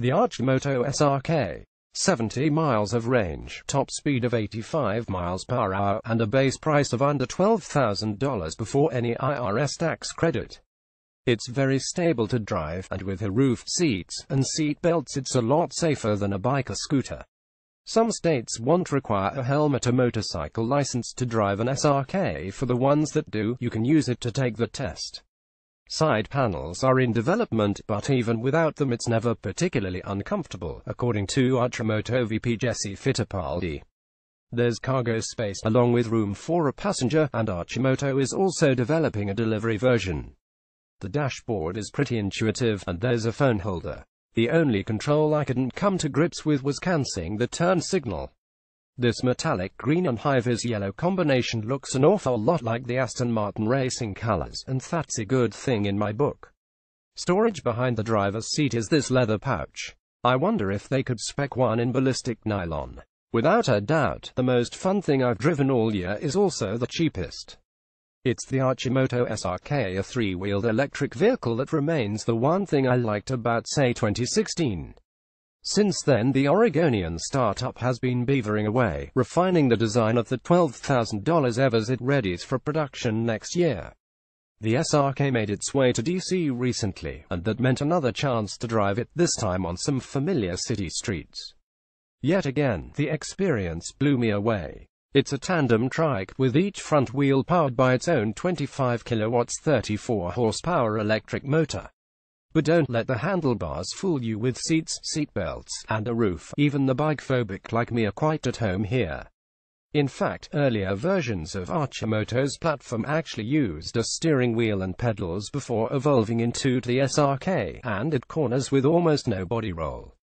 The Arcimoto SRK. 70 miles of range, top speed of 85 miles per hour, and a base price of under $12,000 before any IRS tax credit. It's very stable to drive, and with roofed seats and seat belts it's a lot safer than a bike or scooter. Some states won't require a helmet or motorcycle license to drive an SRK. For the ones that do, you can use it to take the test. Side panels are in development, but even without them it's never particularly uncomfortable, according to Arcimoto VP Jesse Fittipaldi. There's cargo space, along with room for a passenger, and Arcimoto is also developing a delivery version. The dashboard is pretty intuitive, and there's a phone holder. The only control I couldn't come to grips with was cancelling the turn signal. This metallic green and high-vis yellow combination looks an awful lot like the Aston Martin racing colors, and that's a good thing in my book. Storage behind the driver's seat is this leather pouch. I wonder if they could spec one in ballistic nylon. Without a doubt, the most fun thing I've driven all year is also the cheapest. It's the Arcimoto SRK, a three-wheeled electric vehicle that remains the one thing I liked about say 2016. Since then the Oregonian startup has been beavering away, refining the design of the $12,000 EV as it readies for production next year. The SRK made its way to DC recently, and that meant another chance to drive it, this time on some familiar city streets. Yet again, the experience blew me away. It's a tandem trike, with each front wheel powered by its own 25 kilowatts 34 horsepower electric motor. But don't let the handlebars fool you with seats, seatbelts, and a roof. Even the bike-phobic like me are quite at home here. In fact, earlier versions of Arcimoto's platform actually used a steering wheel and pedals before evolving into the SRK, and it corners with almost no body roll.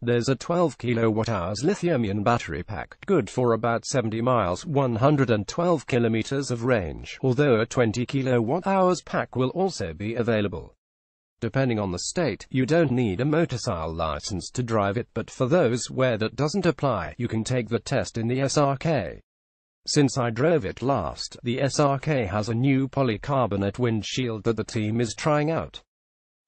There's a 12 kWh lithium-ion battery pack, good for about 70 miles, 112 kilometers of range, although a 20 kWh pack will also be available. Depending on the state, you don't need a motorcycle license to drive it, but for those where that doesn't apply, you can take the test in the SRK. Since I drove it last, the SRK has a new polycarbonate windshield that the team is trying out.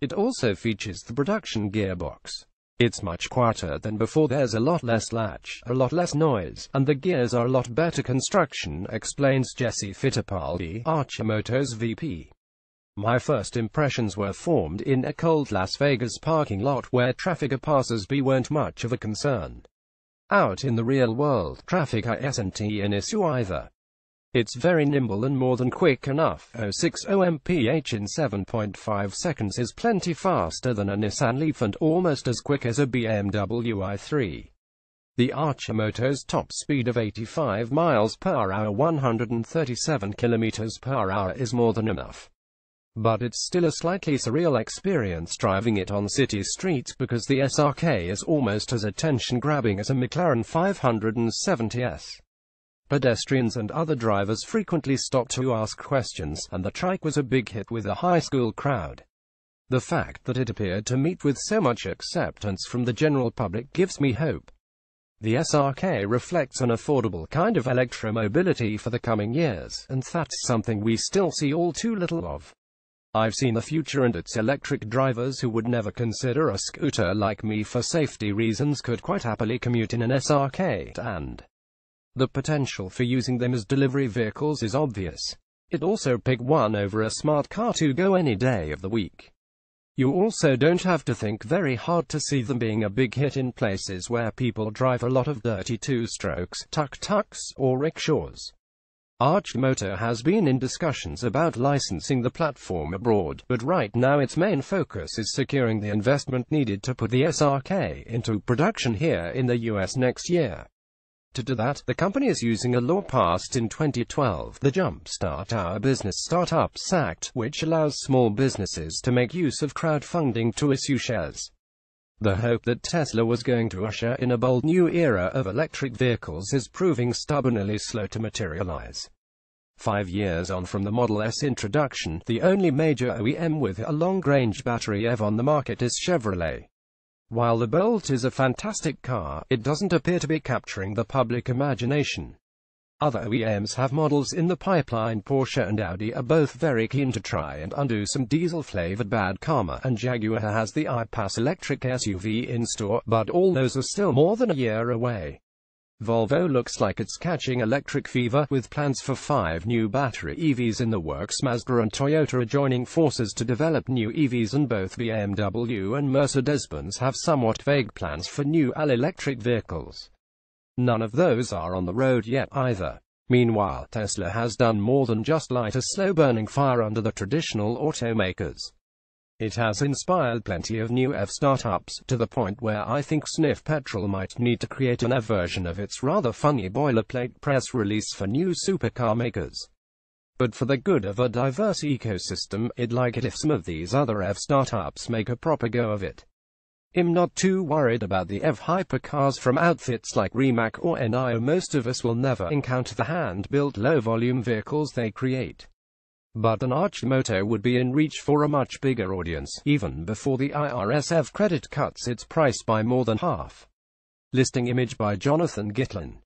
It also features the production gearbox. It's much quieter than before, there's a lot less latch, a lot less noise, and the gears are a lot better construction, explains Jesse Fittipaldi, Arcimoto's VP. My first impressions were formed in a cold Las Vegas parking lot where traffic or passers-by weren't much of a concern. Out in the real world, traffic isn't an issue either. It's very nimble and more than quick enough. 060 mph in 7.5 seconds is plenty faster than a Nissan Leaf and almost as quick as a BMW i3. The Archer Arcimoto's top speed of 85 miles per hour 137 kilometers per hour is more than enough. But it's still a slightly surreal experience driving it on city streets because the SRK is almost as attention-grabbing as a McLaren 570S. Pedestrians and other drivers frequently stop to ask questions, and the trike was a big hit with a high school crowd. The fact that it appeared to meet with so much acceptance from the general public gives me hope. The SRK reflects an affordable kind of electromobility for the coming years, and that's something we still see all too little of. I've seen the future and its electric drivers who would never consider a scooter like me for safety reasons could quite happily commute in an SRK, and the potential for using them as delivery vehicles is obvious. It also pick one over a smart car to go any day of the week. You also don't have to think very hard to see them being a big hit in places where people drive a lot of dirty two-strokes, tuk-tuks, or rickshaws. Arcimoto has been in discussions about licensing the platform abroad, but right now its main focus is securing the investment needed to put the SRK into production here in the US next year. To do that, the company is using a law passed in 2012, the Jumpstart Our Business Startups Act, which allows small businesses to make use of crowdfunding to issue shares. The hope that Tesla was going to usher in a bold new era of electric vehicles is proving stubbornly slow to materialize. Five years on from the Model S introduction, the only major OEM with a long-range battery EV on the market is Chevrolet. While the Bolt is a fantastic car, it doesn't appear to be capturing the public imagination. Other OEMs have models in the pipeline Porsche and Audi are both very keen to try and undo some diesel-flavored bad karma and Jaguar has the I-Pace electric SUV in store, but all those are still more than a year away. Volvo looks like it's catching electric fever, with plans for five new battery EVs in the works. Mazda and Toyota are joining forces to develop new EVs and both BMW and Mercedes-Benz have somewhat vague plans for new all-electric vehicles. None of those are on the road yet either. Meanwhile, Tesla has done more than just light a slow-burning fire under the traditional automakers. It has inspired plenty of new EV startups, to the point where I think Sniff Petrol might need to create an EV version of its rather funny boilerplate press release for new supercar makers. But for the good of a diverse ecosystem, I'd like it if some of these other EV startups make a proper go of it. I'm not too worried about the EV hypercars from outfits like Rimac or NIO most of us will never encounter the hand-built low-volume vehicles they create. But an Arcimoto would be in reach for a much bigger audience, even before the IRS EV credit cuts its price by more than half. Listing image by Jonathan Gitlin